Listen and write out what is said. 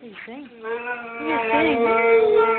What are you saying? What are you saying?